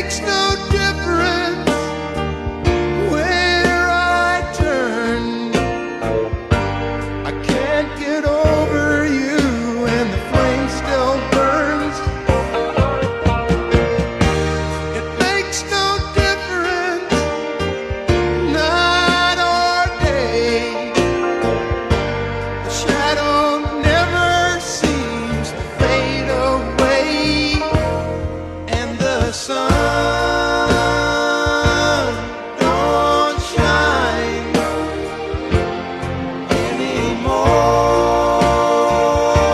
makes no difference. sun.